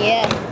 你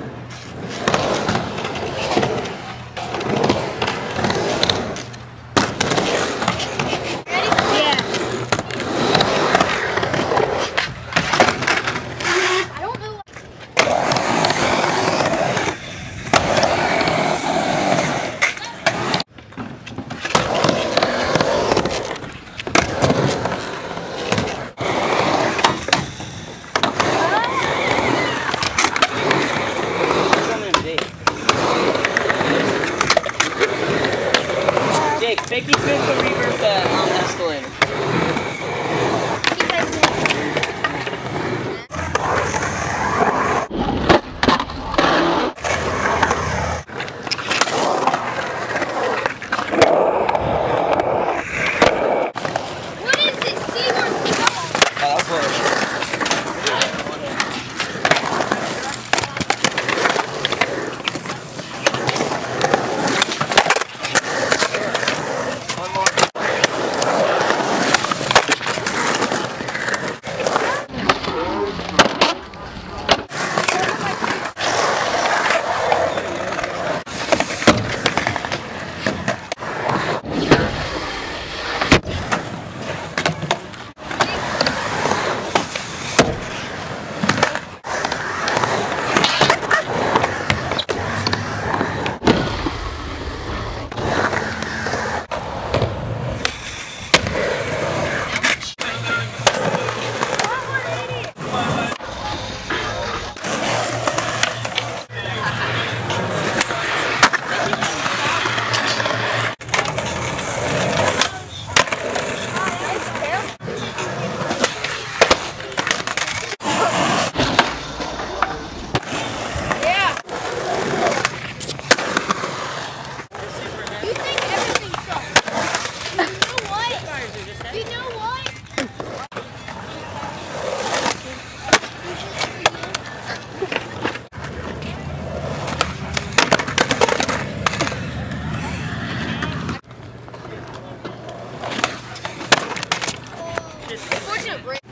break